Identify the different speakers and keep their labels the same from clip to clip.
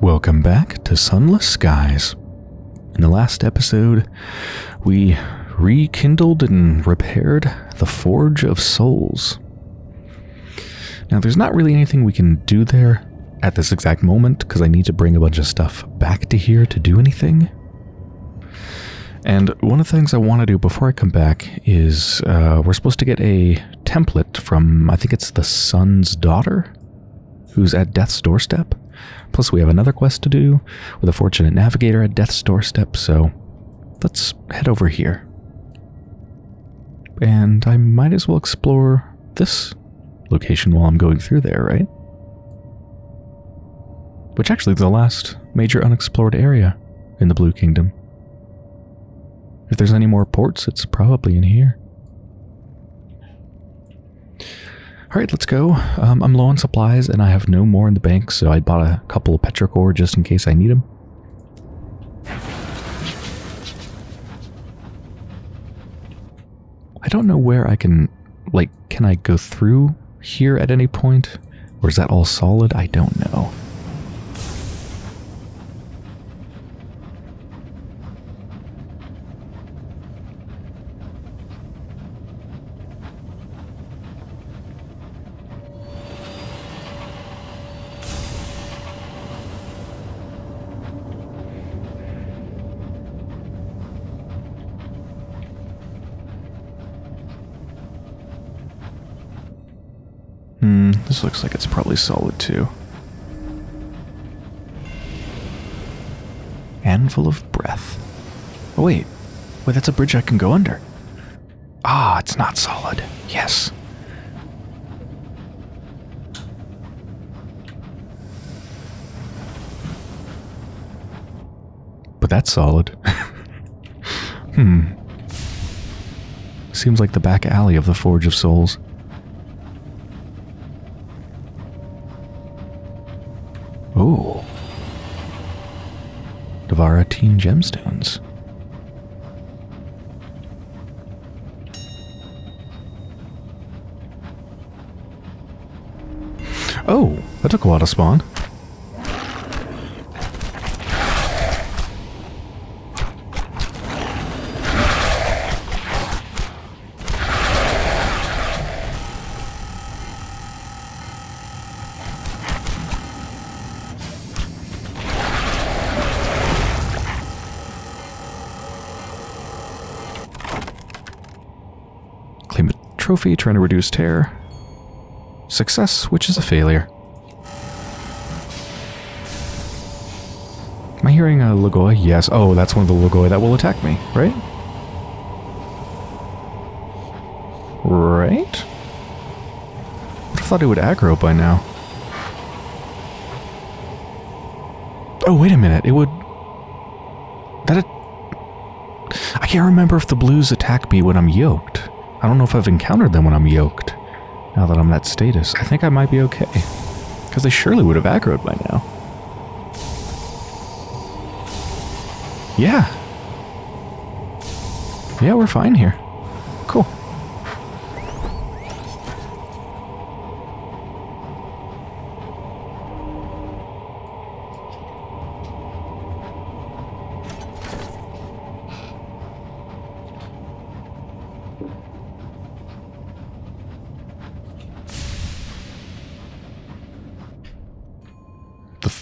Speaker 1: Welcome back to Sunless Skies. In the last episode, we rekindled and repaired the Forge of Souls. Now, there's not really anything we can do there at this exact moment because I need to bring a bunch of stuff back to here to do anything. And one of the things I want to do before I come back is uh, we're supposed to get a template from, I think it's the Sun's daughter, who's at Death's doorstep. Plus, we have another quest to do with a Fortunate Navigator at Death's doorstep, so let's head over here. And I might as well explore this location while I'm going through there, right? Which actually is the last major unexplored area in the Blue Kingdom. If there's any more ports, it's probably in here. Alright, let's go. Um, I'm low on supplies and I have no more in the bank, so I bought a couple of petrichor just in case I need them. I don't know where I can, like, can I go through here at any point? Or is that all solid? I don't know. Hmm, this looks like it's probably solid too. Handful of breath. Oh wait, wait, that's a bridge I can go under. Ah, it's not solid. Yes. But that's solid. hmm. Seems like the back alley of the Forge of Souls. Gemstones. Oh, that took a while to spawn. Trying to reduce tear. Success, which is a failure. Am I hearing a Logoi? Yes. Oh, that's one of the Logoi that will attack me, right? Right? I thought it would aggro by now. Oh, wait a minute. It would... That... I can't remember if the blues attack me when I'm yoked. I don't know if I've encountered them when I'm yoked. Now that I'm that status, I think I might be okay. Because they surely would have aggroed by now. Yeah. Yeah, we're fine here.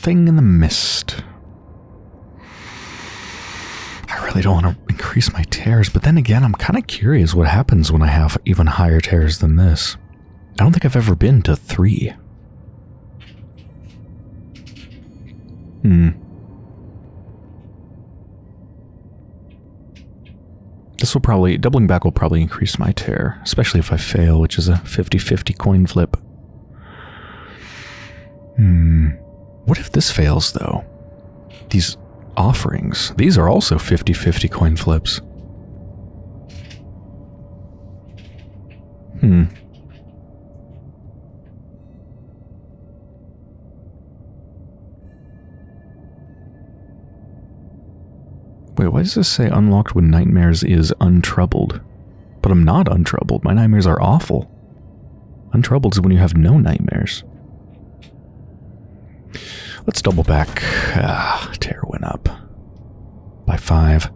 Speaker 1: Thing in the mist. I really don't want to increase my tears, but then again, I'm kind of curious what happens when I have even higher tears than this. I don't think I've ever been to three. Hmm. This will probably, doubling back will probably increase my tear, especially if I fail, which is a 50-50 coin flip. Hmm. What if this fails, though? These offerings, these are also 50-50 coin flips. Hmm. Wait, why does this say unlocked when nightmares is untroubled? But I'm not untroubled. My nightmares are awful. Untroubled is when you have no nightmares. Let's double back. Ah, terror went up. By five.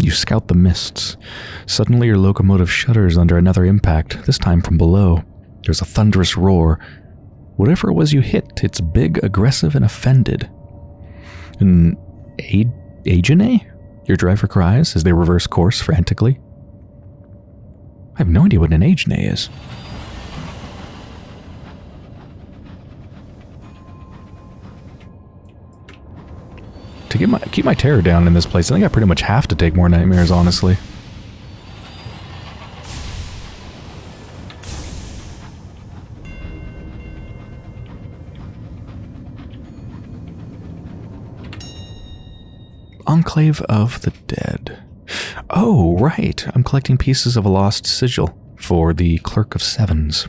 Speaker 1: You scout the mists. Suddenly, your locomotive shudders under another impact, this time from below. There's a thunderous roar. Whatever it was you hit, it's big, aggressive, and offended. An Agene? Your driver cries as they reverse course frantically. I have no idea what an Agene is. To get my, keep my terror down in this place, I think I pretty much have to take more nightmares, honestly. Enclave of the Dead. Oh, right. I'm collecting pieces of a lost sigil for the Clerk of Sevens.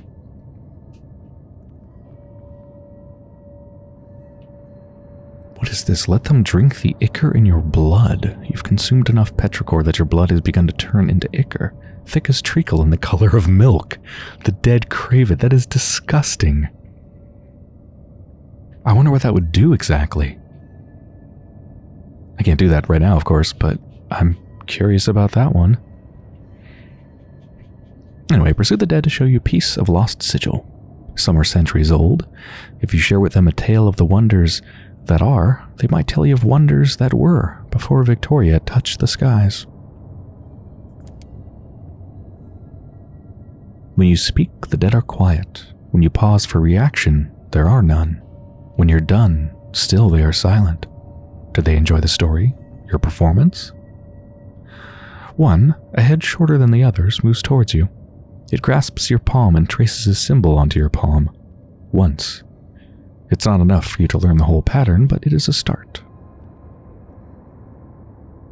Speaker 1: What is this? Let them drink the ichor in your blood. You've consumed enough petrichor that your blood has begun to turn into ichor, thick as treacle and the color of milk. The dead crave it. That is disgusting. I wonder what that would do exactly. I can't do that right now, of course, but I'm curious about that one. Anyway, pursue the dead to show you a piece of lost sigil. Some are centuries old. If you share with them a tale of the wonders that are, they might tell you of wonders that were before Victoria touched the skies. When you speak, the dead are quiet. When you pause for reaction, there are none. When you're done, still they are silent. Did they enjoy the story? Your performance? One, a head shorter than the others, moves towards you. It grasps your palm and traces a symbol onto your palm. Once. It's not enough for you to learn the whole pattern, but it is a start.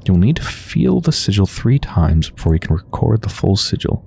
Speaker 1: You'll need to feel the sigil three times before you can record the full sigil.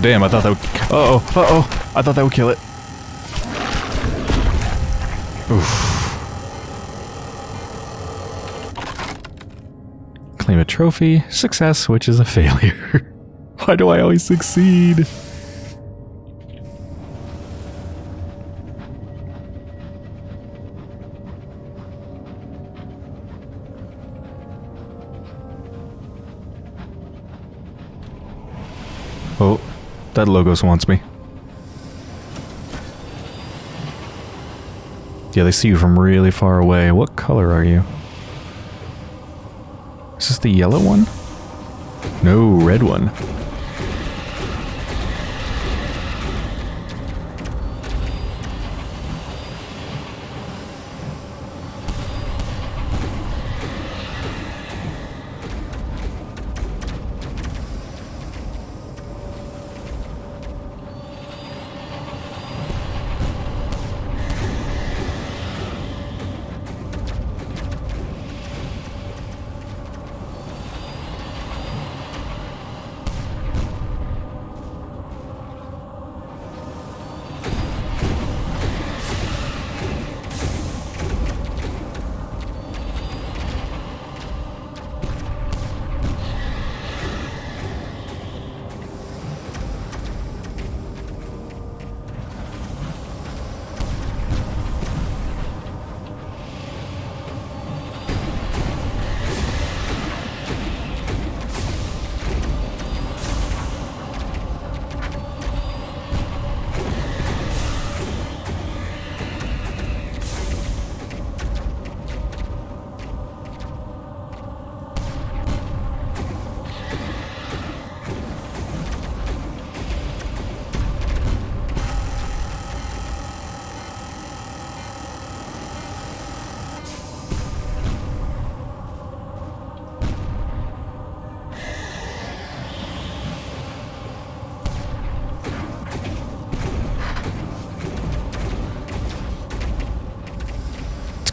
Speaker 1: Oh damn, I thought that would... Uh-oh, uh-oh. I thought that would kill it. Oof. Claim a trophy. Success, which is a failure. Why do I always succeed? That Logos wants me. Yeah, they see you from really far away. What color are you? Is this the yellow one? No, red one.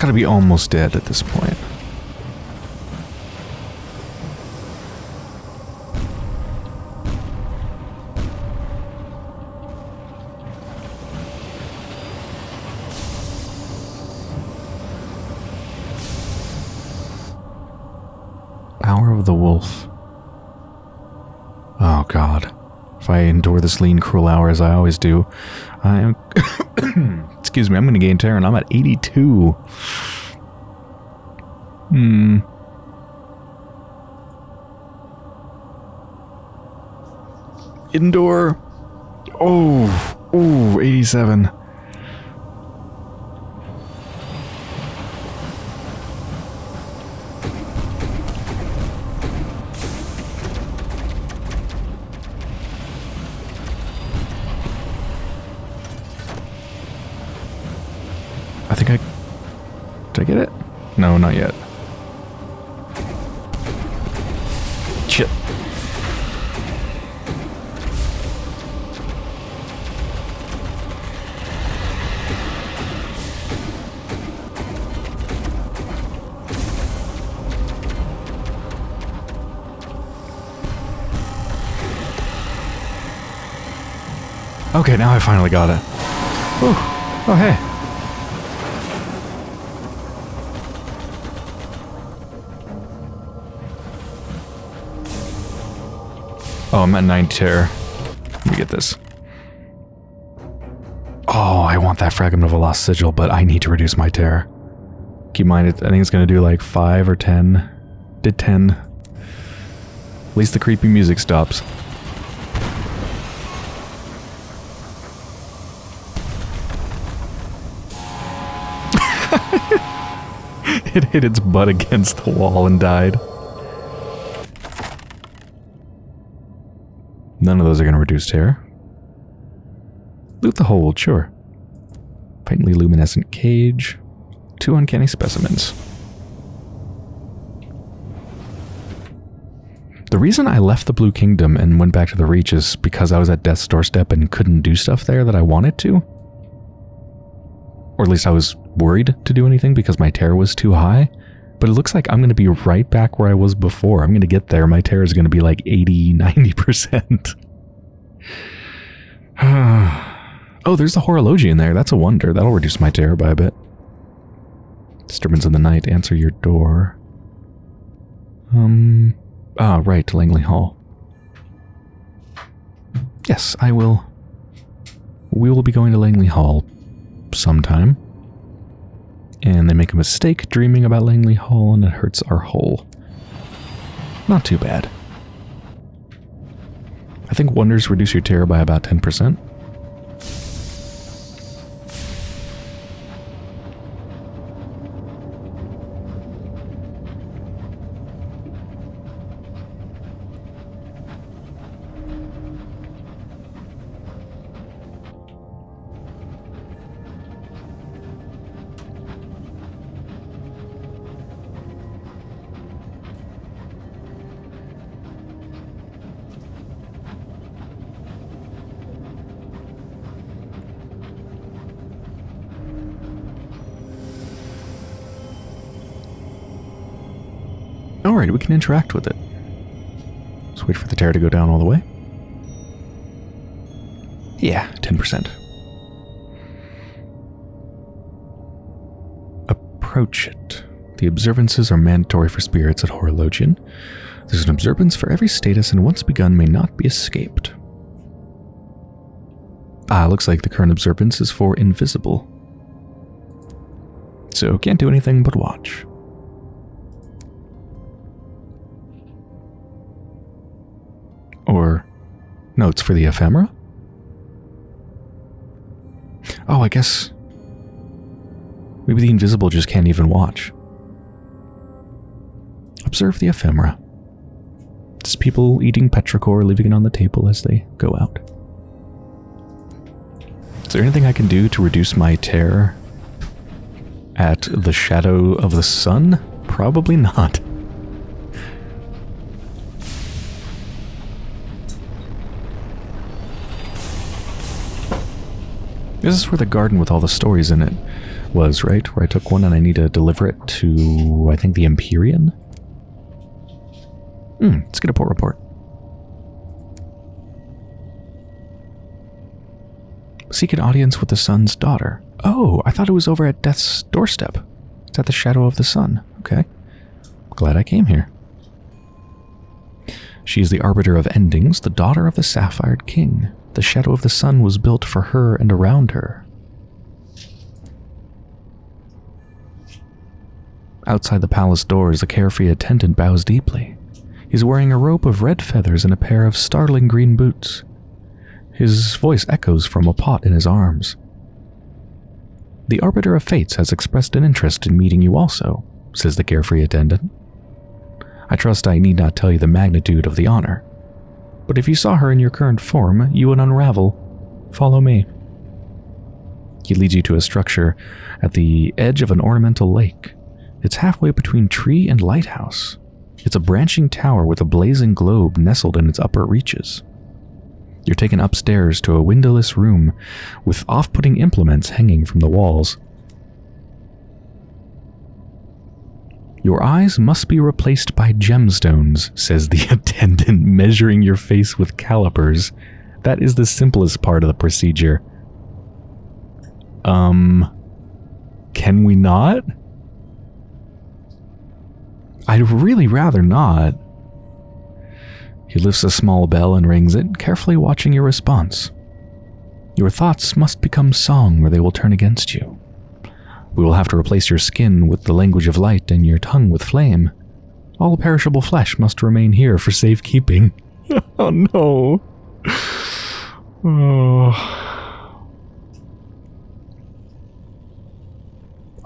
Speaker 1: Gotta be almost dead at this point. Hour of the Wolf. Oh god. If I endure this lean, cruel hour as I always do, I am. excuse me, I'm gonna gain terror and I'm at 82. Hmm. Indoor. Oh, ooh, 87. Think I... Did I get it? No, not yet. Shit. Okay, now I finally got it. Whew. Oh, hey. I'm at 9 terror. Let me get this. Oh, I want that fragment of a lost sigil, but I need to reduce my terror. Keep in mind, I think it's going to do like 5 or 10. Did 10. At least the creepy music stops. it hit its butt against the wall and died. None of those are going to reduce terror. Loot the hold, sure. Faintly luminescent cage. Two uncanny specimens. The reason I left the Blue Kingdom and went back to the Reach is because I was at death's doorstep and couldn't do stuff there that I wanted to. Or at least I was worried to do anything because my terror was too high. But it looks like I'm going to be right back where I was before. I'm going to get there. My terror is going to be like 80, 90%. oh, there's the horology in there. That's a wonder. That'll reduce my terror by a bit. Disturbance in the night. Answer your door. Um. Ah, right. Langley Hall. Yes, I will. We will be going to Langley Hall sometime and they make a mistake dreaming about Langley Hall and it hurts our hull. Not too bad. I think wonders reduce your terror by about 10%. Can interact with it. Let's wait for the tear to go down all the way. Yeah, 10%. Approach it. The observances are mandatory for spirits at Horologian. There's an observance for every status and once begun may not be escaped. Ah, looks like the current observance is for invisible. So can't do anything but watch. Or, notes for the ephemera? Oh, I guess. Maybe the invisible just can't even watch. Observe the ephemera. Just people eating petrichor, leaving it on the table as they go out. Is there anything I can do to reduce my terror at the shadow of the sun? Probably not. This is where the garden with all the stories in it. was, right? Where I took one and I need to deliver it to, I think, the Empyrean? Hmm, let's get a port report. Seek an audience with the sun's daughter. Oh, I thought it was over at Death's doorstep. It's at the shadow of the sun. Okay. Glad I came here. She is the arbiter of endings, the daughter of the Sapphired King. The shadow of the sun was built for her and around her. Outside the palace doors, the carefree attendant bows deeply. He's wearing a robe of red feathers and a pair of startling green boots. His voice echoes from a pot in his arms. The Arbiter of Fates has expressed an interest in meeting you also, says the carefree attendant. I trust I need not tell you the magnitude of the honor. But if you saw her in your current form, you would unravel. Follow me. He leads you to a structure at the edge of an ornamental lake. It's halfway between tree and lighthouse. It's a branching tower with a blazing globe nestled in its upper reaches. You're taken upstairs to a windowless room with off putting implements hanging from the walls. Your eyes must be replaced by gemstones, says the attendant, measuring your face with calipers. That is the simplest part of the procedure. Um, can we not? I'd really rather not. He lifts a small bell and rings it, carefully watching your response. Your thoughts must become song or they will turn against you. We will have to replace your skin with the language of light and your tongue with flame. All perishable flesh must remain here for safekeeping. oh no. Oh.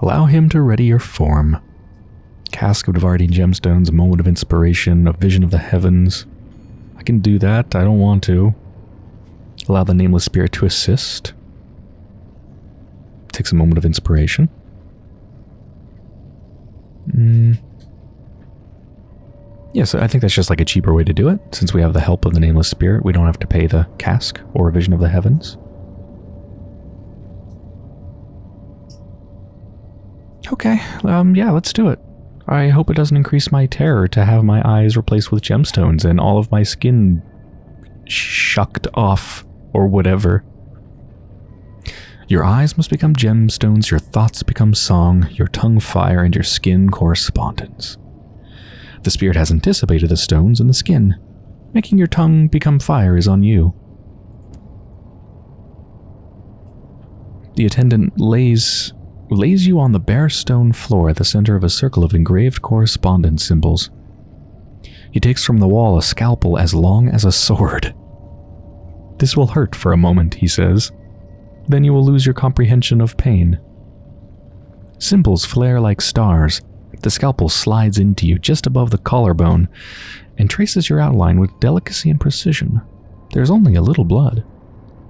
Speaker 1: Allow him to ready your form. Cask of Devardian gemstones, a moment of inspiration, a vision of the heavens. I can do that. I don't want to. Allow the nameless spirit to assist. Takes a moment of inspiration. Mm. Yeah, so I think that's just like a cheaper way to do it. Since we have the help of the Nameless Spirit, we don't have to pay the cask or Vision of the Heavens. Okay, um, yeah, let's do it. I hope it doesn't increase my terror to have my eyes replaced with gemstones and all of my skin shucked off or whatever. Your eyes must become gemstones, your thoughts become song, your tongue fire, and your skin correspondence. The spirit has anticipated the stones and the skin. Making your tongue become fire is on you. The attendant lays lays you on the bare stone floor at the center of a circle of engraved correspondence symbols. He takes from the wall a scalpel as long as a sword. This will hurt for a moment, he says. Then you will lose your comprehension of pain. Symbols flare like stars. The scalpel slides into you just above the collarbone and traces your outline with delicacy and precision. There's only a little blood.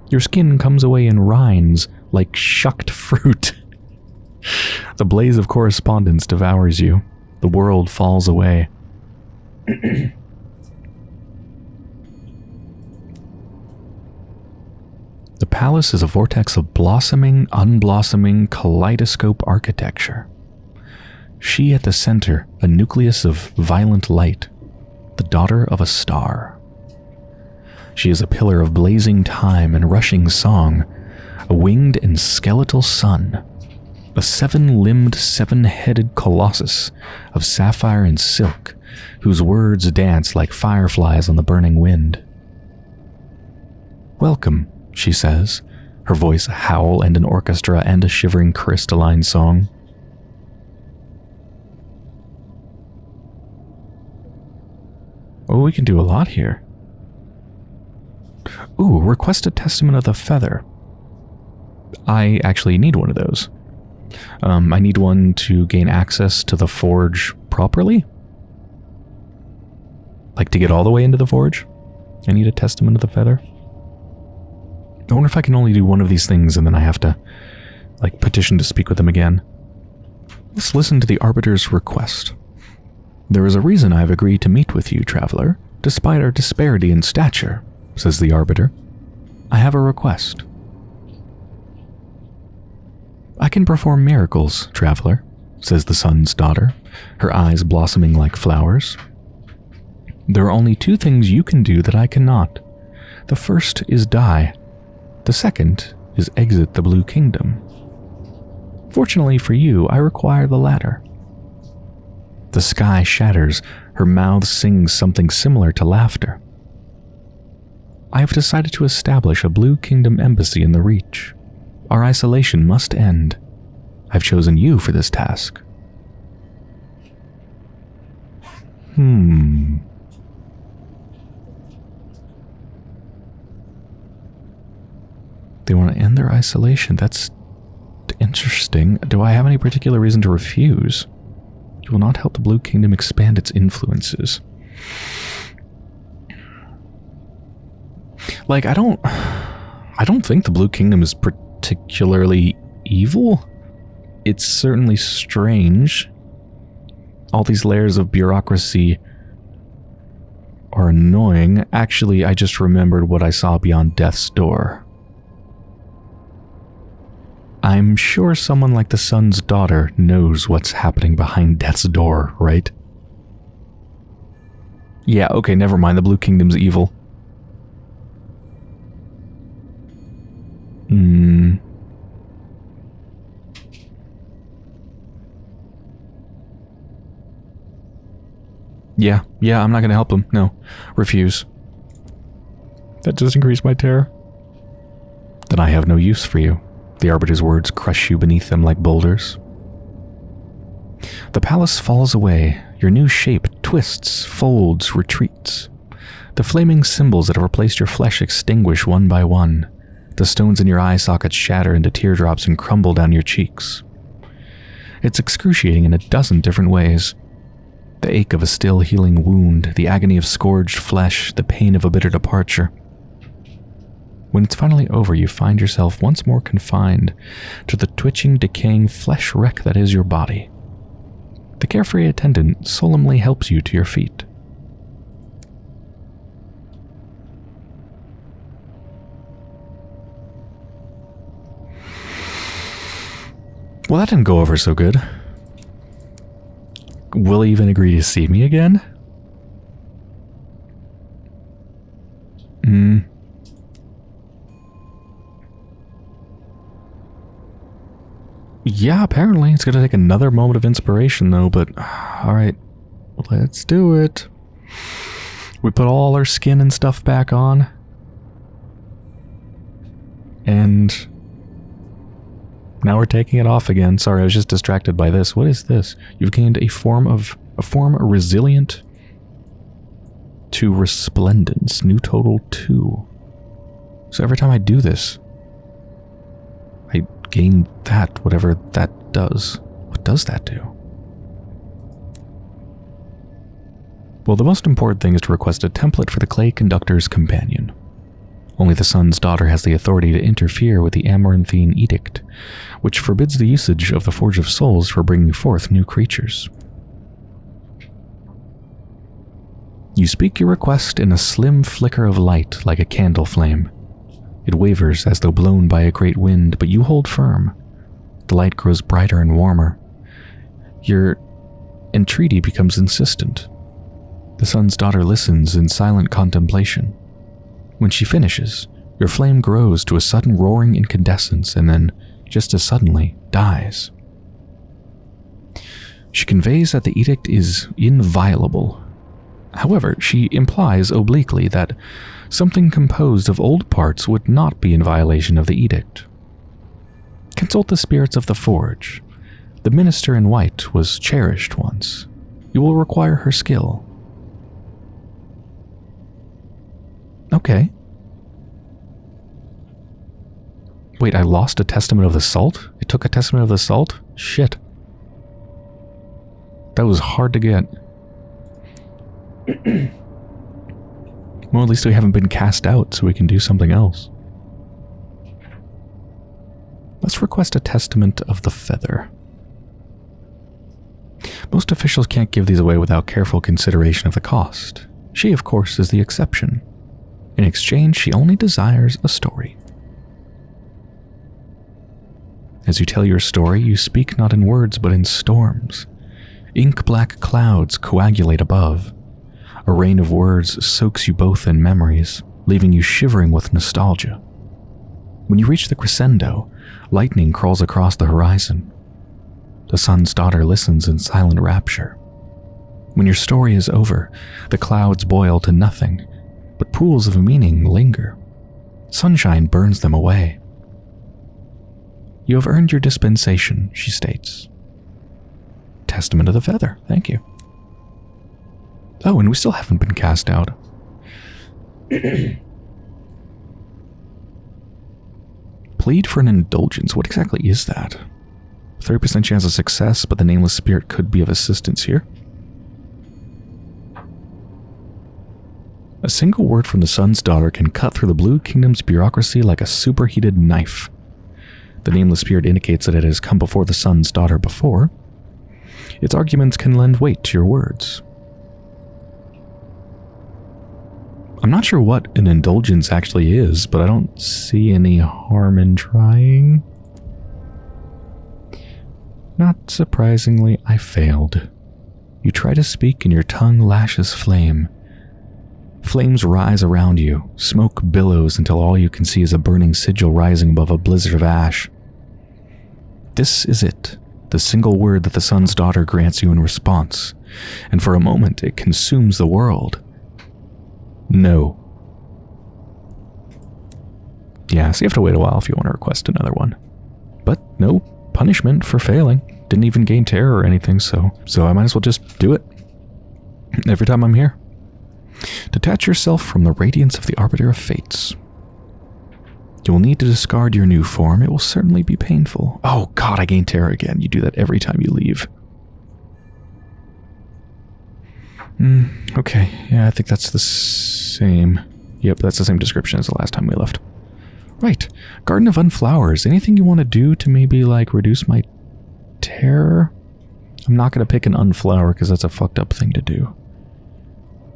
Speaker 1: Your skin comes away in rinds like shucked fruit. the blaze of correspondence devours you. The world falls away. palace is a vortex of blossoming, unblossoming kaleidoscope architecture. She at the center, a nucleus of violent light, the daughter of a star. She is a pillar of blazing time and rushing song, a winged and skeletal sun, a seven limbed, seven headed colossus of sapphire and silk, whose words dance like fireflies on the burning wind. Welcome, she says, her voice a howl and an orchestra and a shivering crystalline song. Oh, we can do a lot here. Ooh, request a testament of the feather. I actually need one of those. Um, I need one to gain access to the forge properly. Like to get all the way into the forge. I need a testament of the feather. I wonder if I can only do one of these things and then I have to, like, petition to speak with them again. Let's listen to the Arbiter's request. There is a reason I have agreed to meet with you, traveler, despite our disparity in stature, says the Arbiter. I have a request. I can perform miracles, traveler, says the sun's daughter, her eyes blossoming like flowers. There are only two things you can do that I cannot. The first is die. The second is exit the Blue Kingdom. Fortunately for you, I require the latter. The sky shatters, her mouth sings something similar to laughter. I have decided to establish a Blue Kingdom embassy in the Reach. Our isolation must end. I've chosen you for this task. Hmm. End their isolation. That's interesting. Do I have any particular reason to refuse? You will not help the Blue Kingdom expand its influences. Like, I don't. I don't think the Blue Kingdom is particularly evil. It's certainly strange. All these layers of bureaucracy are annoying. Actually, I just remembered what I saw beyond death's door. I'm sure someone like the sun's daughter knows what's happening behind death's door, right? Yeah, okay, never mind. The Blue Kingdom's evil. Hmm. Yeah, yeah, I'm not gonna help him. No. Refuse. That just increased my terror. Then I have no use for you. The Arbiter's words crush you beneath them like boulders. The palace falls away. Your new shape twists, folds, retreats. The flaming symbols that have replaced your flesh extinguish one by one. The stones in your eye sockets shatter into teardrops and crumble down your cheeks. It's excruciating in a dozen different ways. The ache of a still healing wound, the agony of scourged flesh, the pain of a bitter departure. When it's finally over, you find yourself once more confined to the twitching, decaying flesh wreck that is your body. The carefree attendant solemnly helps you to your feet. Well, that didn't go over so good. Will he even agree to see me again? Yeah, apparently. It's going to take another moment of inspiration, though, but alright, let's do it. We put all our skin and stuff back on. And now we're taking it off again. Sorry, I was just distracted by this. What is this? You've gained a form of a form resilient to resplendence. New total two. So every time I do this, gain that, whatever that does. What does that do? Well, the most important thing is to request a template for the Clay Conductor's Companion. Only the Sun's daughter has the authority to interfere with the Amaranthine Edict, which forbids the usage of the Forge of Souls for bringing forth new creatures. You speak your request in a slim flicker of light like a candle flame. It wavers as though blown by a great wind, but you hold firm. The light grows brighter and warmer. Your entreaty becomes insistent. The sun's daughter listens in silent contemplation. When she finishes, your flame grows to a sudden roaring incandescence and then, just as suddenly, dies. She conveys that the edict is inviolable. However, she implies obliquely that something composed of old parts would not be in violation of the edict. Consult the spirits of the forge. The minister in white was cherished once. You will require her skill. Okay. Wait, I lost a testament of the salt? It took a testament of the salt? Shit. That was hard to get. well, at least we haven't been cast out, so we can do something else. Let's request a testament of the feather. Most officials can't give these away without careful consideration of the cost. She, of course, is the exception. In exchange, she only desires a story. As you tell your story, you speak not in words but in storms. Ink black clouds coagulate above. A rain of words soaks you both in memories, leaving you shivering with nostalgia. When you reach the crescendo, lightning crawls across the horizon. The sun's daughter listens in silent rapture. When your story is over, the clouds boil to nothing, but pools of meaning linger. Sunshine burns them away. You have earned your dispensation, she states. Testament of the Feather, thank you. Oh, and we still haven't been cast out. Plead for an indulgence. What exactly is that? 30% chance of success, but the nameless spirit could be of assistance here. A single word from the sun's daughter can cut through the blue kingdom's bureaucracy like a superheated knife. The nameless spirit indicates that it has come before the sun's daughter before. Its arguments can lend weight to your words. I'm not sure what an indulgence actually is, but I don't see any harm in trying. Not surprisingly, I failed. You try to speak and your tongue lashes flame. Flames rise around you, smoke billows until all you can see is a burning sigil rising above a blizzard of ash. This is it, the single word that the sun's daughter grants you in response, and for a moment it consumes the world. No. Yeah, so you have to wait a while if you want to request another one. But no punishment for failing. Didn't even gain terror or anything, so so I might as well just do it. Every time I'm here. Detach yourself from the radiance of the Arbiter of Fates. You will need to discard your new form. It will certainly be painful. Oh god, I gain terror again. You do that every time you leave. Mm, okay, yeah, I think that's the same. Yep, that's the same description as the last time we left. Right, Garden of Unflowers. Anything you want to do to maybe, like, reduce my terror? I'm not going to pick an unflower because that's a fucked up thing to do.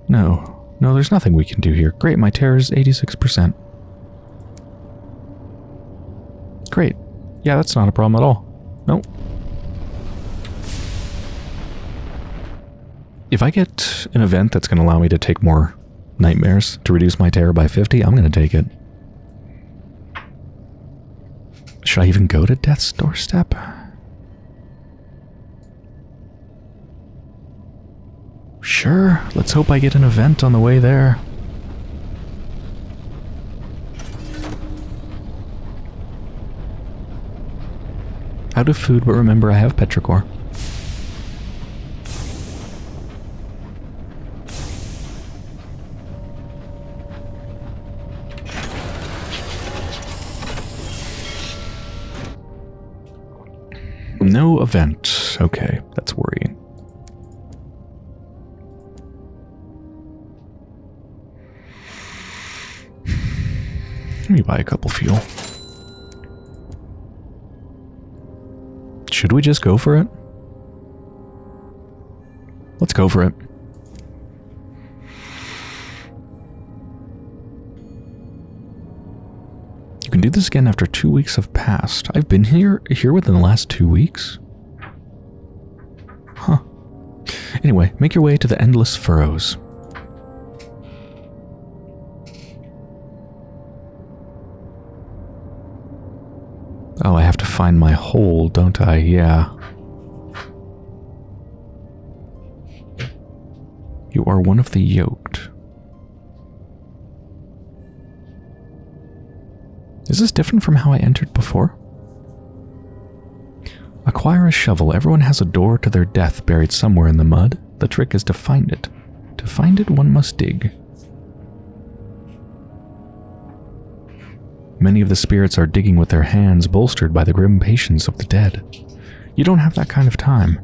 Speaker 1: No, no, there's nothing we can do here. Great, my terror is 86%. Great. Yeah, that's not a problem at all. Nope. If I get an event that's going to allow me to take more nightmares to reduce my terror by 50, I'm going to take it. Should I even go to death's doorstep? Sure, let's hope I get an event on the way there. Out of food, but remember I have petrichor. No event. Okay, that's worrying. Let me buy a couple fuel. Should we just go for it? Let's go for it. Can do this again after two weeks have passed. I've been here here within the last two weeks. Huh. Anyway, make your way to the endless furrows. Oh, I have to find my hole, don't I? Yeah. You are one of the yoked. Is this different from how I entered before? Acquire a shovel. Everyone has a door to their death buried somewhere in the mud. The trick is to find it. To find it, one must dig. Many of the spirits are digging with their hands, bolstered by the grim patience of the dead. You don't have that kind of time.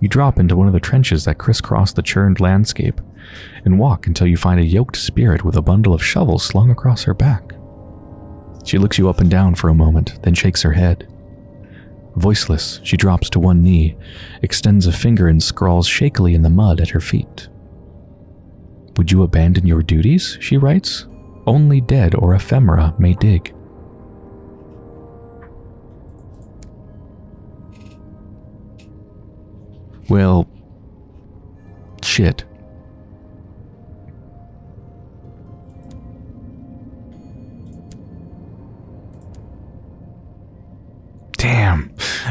Speaker 1: You drop into one of the trenches that crisscross the churned landscape and walk until you find a yoked spirit with a bundle of shovels slung across her back. She looks you up and down for a moment, then shakes her head. Voiceless, she drops to one knee, extends a finger, and scrawls shakily in the mud at her feet. Would you abandon your duties? She writes. Only dead or ephemera may dig. Well, shit.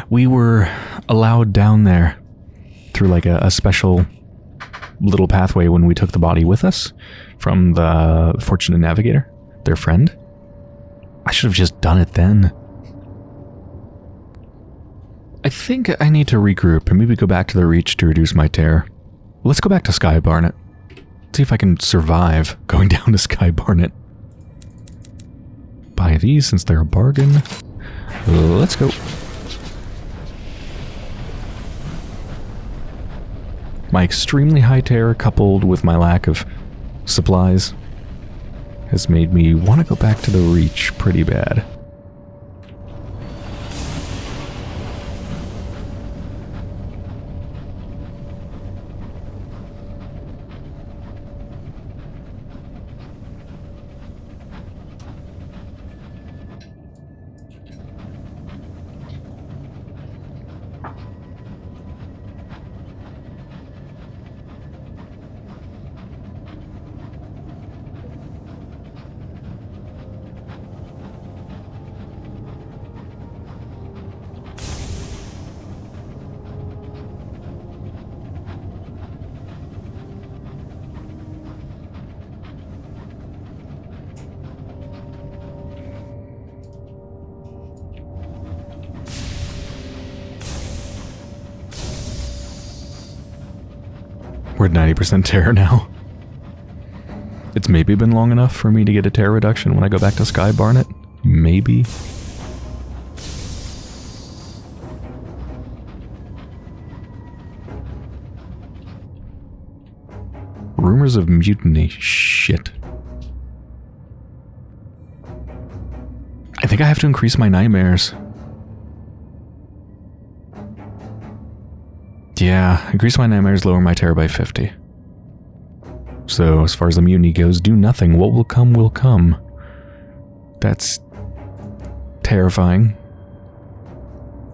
Speaker 1: We were allowed down there through like a, a special little pathway when we took the body with us from the Fortunate Navigator, their friend. I should have just done it then. I think I need to regroup and maybe go back to the Reach to reduce my terror. Let's go back to Sky Barnet. See if I can survive going down to Sky Barnet. Buy these since they're a bargain. Let's go. My extremely high terror coupled with my lack of supplies has made me want to go back to the Reach pretty bad. We're at 90% terror now. It's maybe been long enough for me to get a terror reduction when I go back to Sky Barnet. Maybe. Rumors of mutiny. Shit. I think I have to increase my nightmares. Yeah, increase my nightmares, lower my terror by 50. So, as far as the mutiny goes, do nothing. What will come will come. That's terrifying.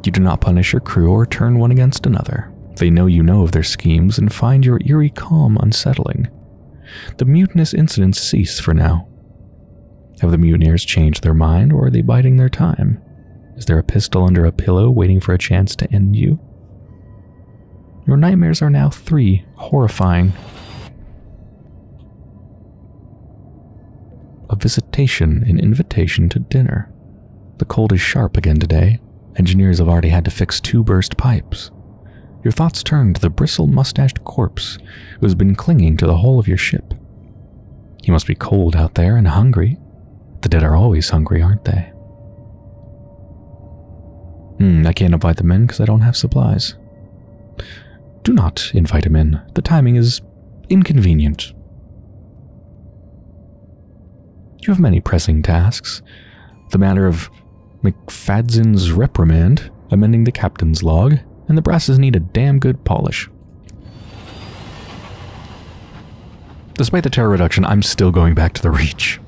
Speaker 1: You do not punish your crew or turn one against another. They know you know of their schemes and find your eerie calm unsettling. The mutinous incidents cease for now. Have the mutineers changed their mind or are they biding their time? Is there a pistol under a pillow waiting for a chance to end you? Your nightmares are now three, horrifying. A visitation, an invitation to dinner. The cold is sharp again today. Engineers have already had to fix two burst pipes. Your thoughts turn to the bristle mustached corpse who has been clinging to the hull of your ship. You must be cold out there and hungry. The dead are always hungry, aren't they? Hmm, I can't invite them in because I don't have supplies. Do not invite him in. The timing is inconvenient. You have many pressing tasks. The matter of McFadzen's reprimand, amending the captain's log, and the brasses need a damn good polish. Despite the terror reduction, I'm still going back to the Reach.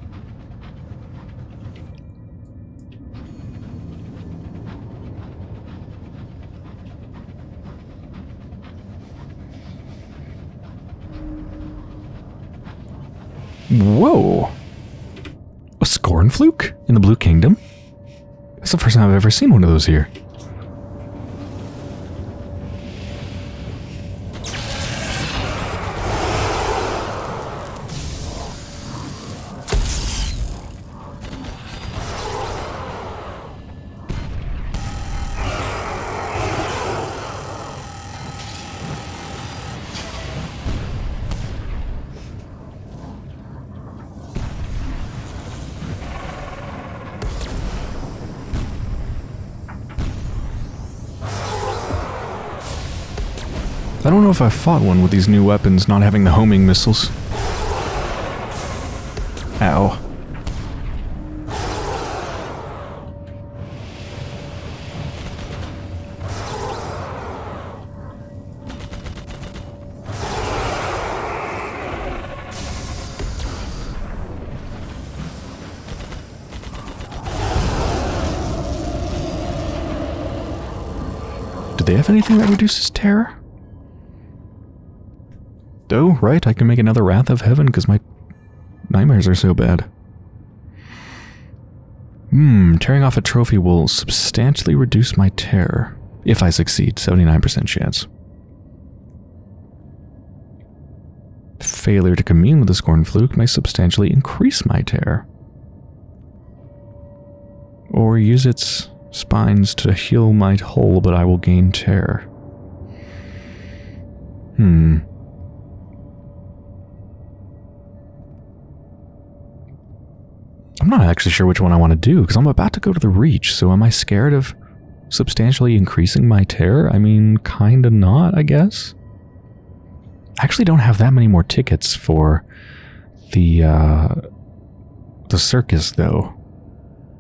Speaker 1: Whoa. A Scornflake in the Blue Kingdom? That's the first time I've ever seen one of those here. If I fought one with these new weapons not having the homing missiles. Ow. Do they have anything that reduces terror? Oh, right, I can make another Wrath of Heaven because my nightmares are so bad. Hmm, tearing off a trophy will substantially reduce my terror. If I succeed, 79% chance. Failure to commune with the Scornflake may substantially increase my terror. Or use its spines to heal my hull, but I will gain terror. Hmm. I'm not actually sure which one I want to do because I'm about to go to the Reach, so am I scared of substantially increasing my terror? I mean, kinda not, I guess. I actually don't have that many more tickets for the uh, the circus though,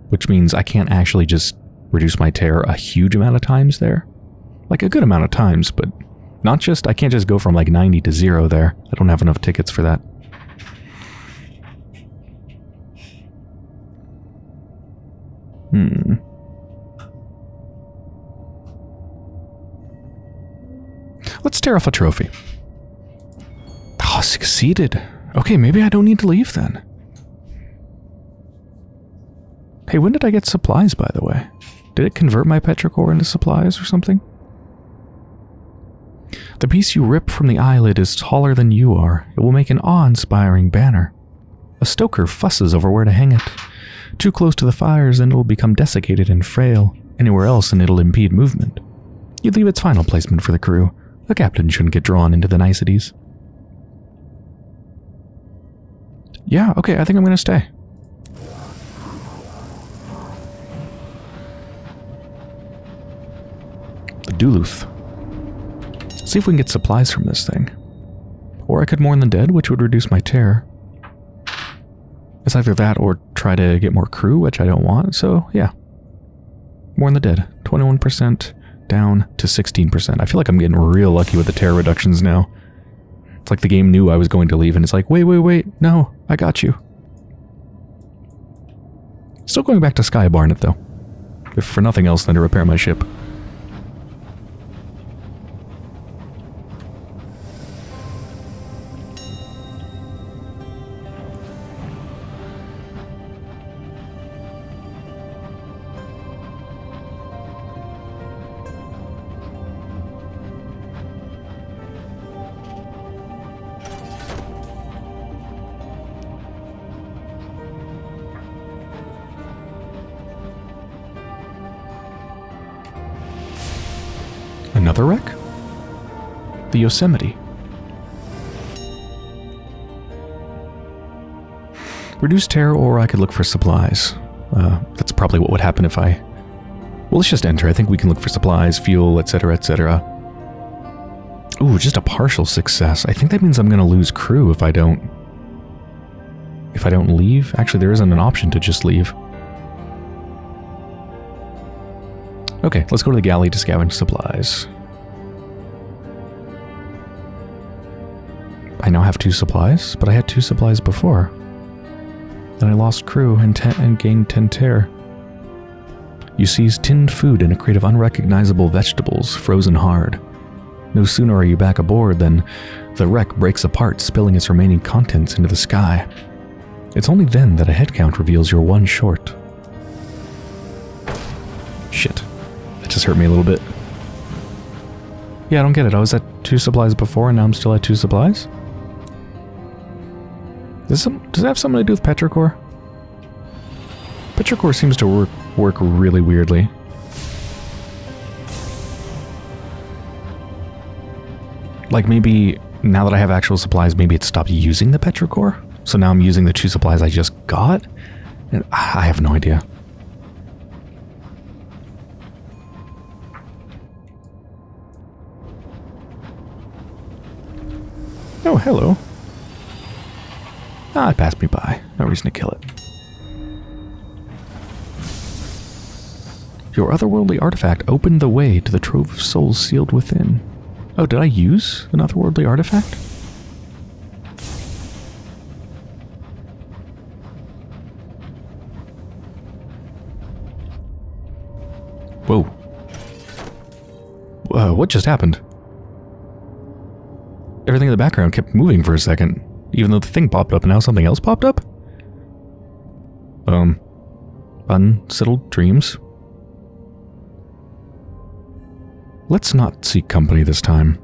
Speaker 1: which means I can't actually just reduce my terror a huge amount of times there. Like a good amount of times, but not just I can't just go from like 90 to 0 there. I don't have enough tickets for that. Hmm. Let's tear off a trophy. Oh, succeeded. Okay, maybe I don't need to leave then. Hey, when did I get supplies, by the way? Did it convert my petrichor into supplies or something? The piece you rip from the eyelid is taller than you are. It will make an awe-inspiring banner. A stoker fusses over where to hang it. Too close to the fires and it'll become desiccated and frail. Anywhere else and it'll impede movement. You'd leave its final placement for the crew. The captain shouldn't get drawn into the niceties. Yeah, okay, I think I'm gonna stay. The Duluth. See if we can get supplies from this thing. Or I could mourn the dead, which would reduce my terror. It's either that or try to get more crew, which I don't want, so yeah. More Mourn the dead. 21% down to 16%. I feel like I'm getting real lucky with the terror reductions now. It's like the game knew I was going to leave and it's like, wait, wait, wait, no, I got you. Still going back to Sky Barnet though. If for nothing else than to repair my ship. The Yosemite. Reduce terror, or I could look for supplies. Uh, that's probably what would happen if I... Well, let's just enter. I think we can look for supplies, fuel, etc., etc. Ooh, just a partial success. I think that means I'm going to lose crew if I don't... If I don't leave. Actually, there isn't an option to just leave. Okay, let's go to the galley to scavenge supplies. I now have two supplies, but I had two supplies before. Then I lost crew and, and gained 10 tear. You seize tinned food and a crate of unrecognizable vegetables, frozen hard. No sooner are you back aboard than the wreck breaks apart, spilling its remaining contents into the sky. It's only then that a headcount reveals you're one short. Shit. That just hurt me a little bit. Yeah, I don't get it. I was at two supplies before and now I'm still at two supplies? Does, some, does that have something to do with Petrichor? Petrichor seems to work, work really weirdly. Like maybe now that I have actual supplies, maybe it stopped using the Petrichor? So now I'm using the two supplies I just got? And I have no idea. Oh, hello. Ah, it passed me by. No reason to kill it. Your otherworldly artifact opened the way to the trove of souls sealed within. Oh, did I use an otherworldly artifact? Whoa. Uh, what just happened? everything in the background kept moving for a second, even though the thing popped up and now something else popped up? Um, unsettled dreams. Let's not seek company this time.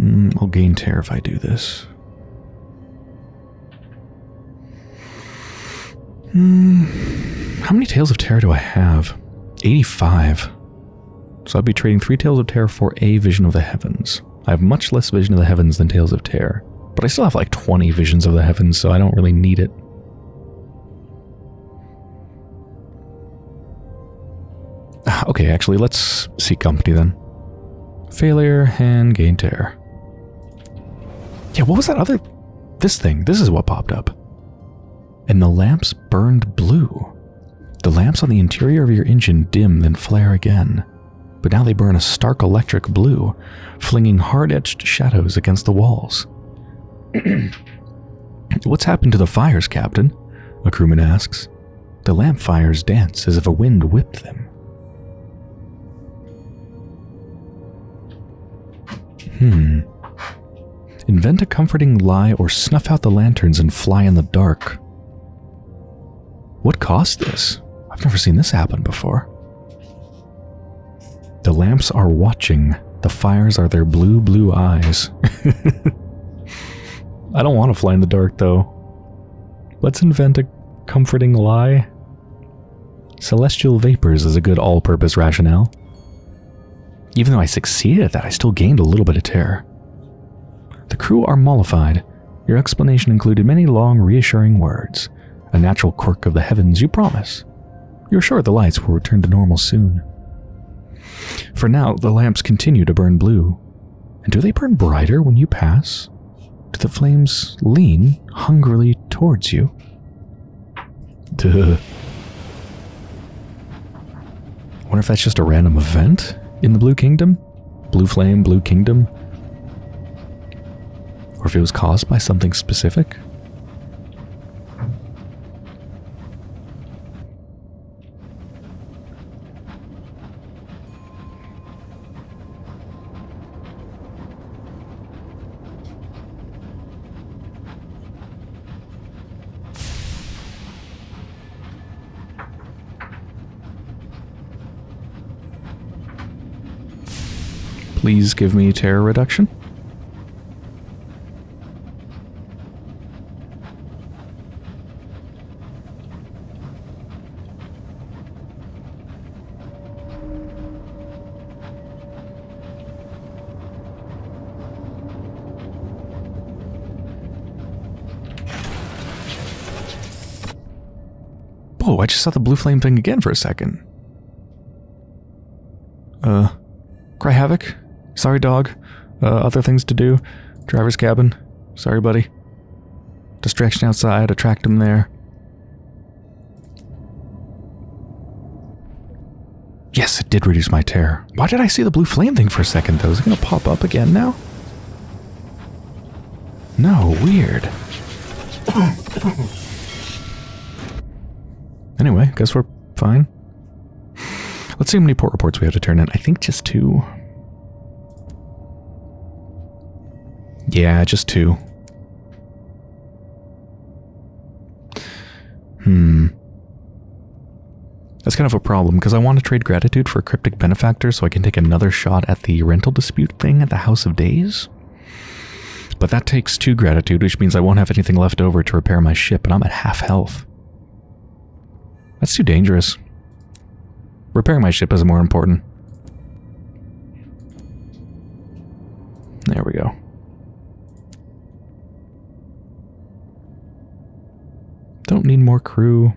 Speaker 1: Mm, I'll gain terror if I do this. Hmm. How many Tales of Terror do I have? 85. So I'd be trading three Tales of Terror for a Vision of the Heavens. I have much less Vision of the Heavens than Tales of Terror, but I still have like 20 Visions of the Heavens, so I don't really need it. Okay, actually, let's seek company then. Failure and gain terror. Yeah, what was that other... This thing, this is what popped up. And the lamps burned blue. The lamps on the interior of your engine dim, then flare again. But now they burn a stark electric blue, flinging hard etched shadows against the walls. What's happened to the fires, Captain? A crewman asks. The lamp fires dance as if a wind whipped them. Hmm. Invent a comforting lie or snuff out the lanterns and fly in the dark. What caused this? I've never seen this happen before. The lamps are watching. The fires are their blue, blue eyes. I don't want to fly in the dark, though. Let's invent a comforting lie. Celestial vapors is a good all purpose rationale. Even though I succeeded at that, I still gained a little bit of terror. The crew are mollified. Your explanation included many long, reassuring words. A natural quirk of the heavens, you promise. You're sure the lights will return to normal soon. For now, the lamps continue to burn blue. And do they burn brighter when you pass? Do the flames lean hungrily towards you? Duh. Wonder if that's just a random event in the Blue Kingdom? Blue Flame, Blue Kingdom? Or if it was caused by something specific? Please give me terror reduction. Whoa, I just saw the blue flame thing again for a second. Uh, Cry Havoc? Sorry, dog. Uh, other things to do. Driver's cabin. Sorry, buddy. Distraction outside. Attract him there. Yes, it did reduce my terror. Why did I see the blue flame thing for a second, though? Is it going to pop up again now? No, weird. anyway, guess we're fine. Let's see how many port reports we have to turn in. I think just two. Yeah, just two. Hmm. That's kind of a problem, because I want to trade gratitude for a cryptic benefactor so I can take another shot at the rental dispute thing at the House of Days. But that takes two gratitude, which means I won't have anything left over to repair my ship, and I'm at half health. That's too dangerous. Repairing my ship is more important. There we go. Don't need more crew.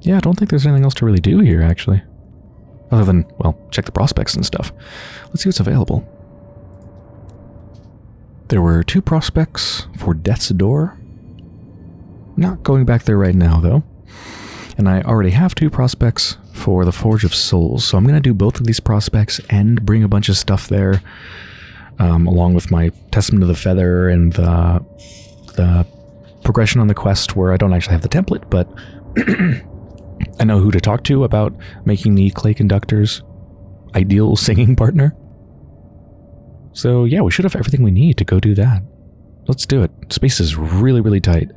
Speaker 1: Yeah, I don't think there's anything else to really do here, actually. Other than, well, check the prospects and stuff. Let's see what's available. There were two prospects for Death's Door. Not going back there right now, though. And I already have two prospects for the Forge of Souls, so I'm going to do both of these prospects and bring a bunch of stuff there, um, along with my Testament of the Feather and the, the progression on the quest where I don't actually have the template, but I know who to talk to about making the clay conductor's ideal singing partner. So yeah, we should have everything we need to go do that. Let's do it. Space is really, really tight.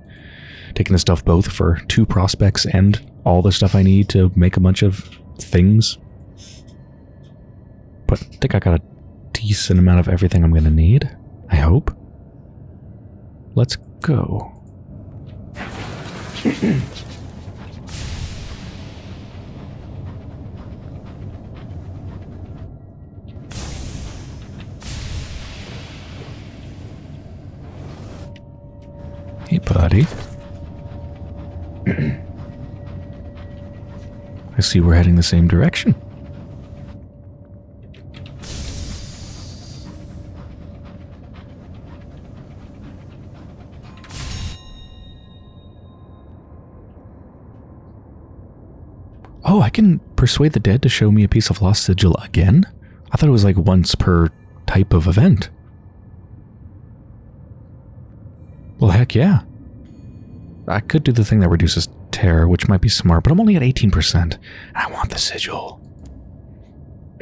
Speaker 1: Taking the stuff both for two prospects and all the stuff I need to make a bunch of things. But I think I got a decent amount of everything I'm going to need. I hope. Let's go. Hey, buddy. I see we're heading the same direction. Oh, I can persuade the dead to show me a piece of lost sigil again? I thought it was like once per type of event. Well, heck yeah. I could do the thing that reduces terror, which might be smart, but I'm only at 18%. I want the sigil.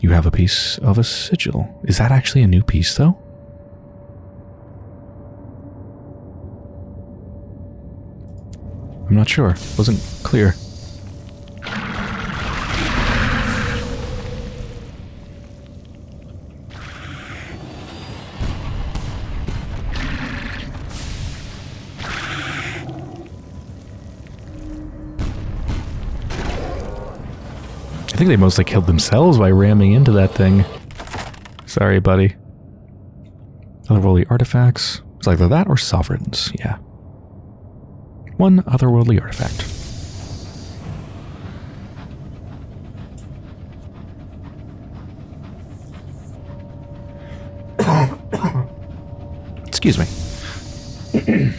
Speaker 1: you have a piece of a sigil. Is that actually a new piece, though? Not sure. Wasn't clear. I think they mostly killed themselves by ramming into that thing. Sorry, buddy. Otherworldly artifacts. It's either that or sovereigns, yeah. One otherworldly artifact. Excuse me.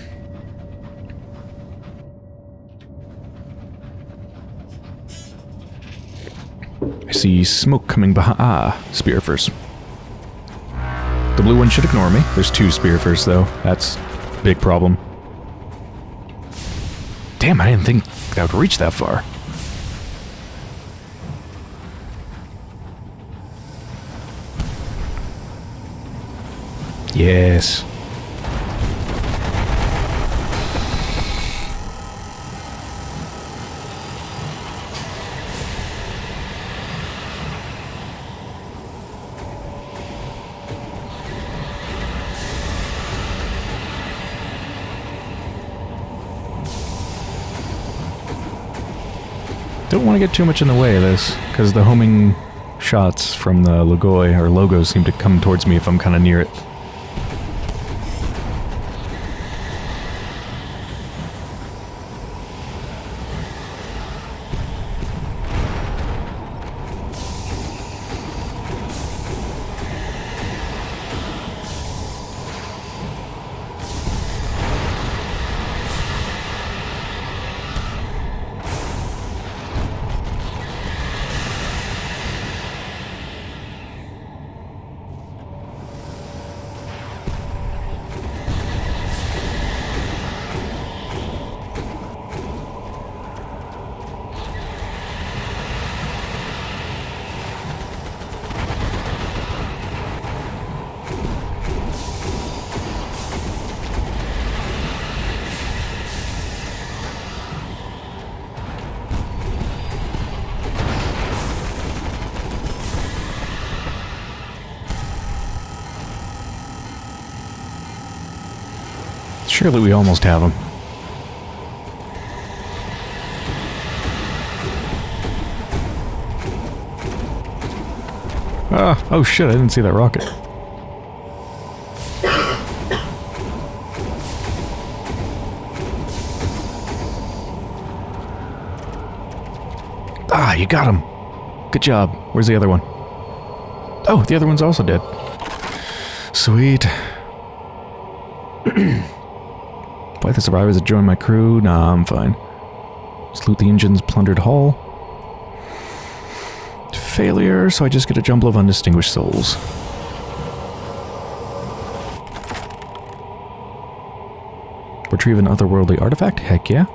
Speaker 1: I see smoke coming behind. Ah, Spearfers. The blue one should ignore me. There's two Spearfers, though. That's big problem. Damn, I didn't think that would reach that far. Yes. Don't want to get too much in the way of this, because the homing shots from the Logoi or logos seem to come towards me if I'm kind of near it. Surely we almost have him. Ah, oh shit, I didn't see that rocket. Ah, you got him. Good job. Where's the other one? Oh, the other one's also dead. Sweet. Fight the survivors that join my crew? Nah, I'm fine. Loot the engine's plundered hull. Failure, so I just get a jumble of undistinguished souls. Retrieve an otherworldly artifact? Heck yeah.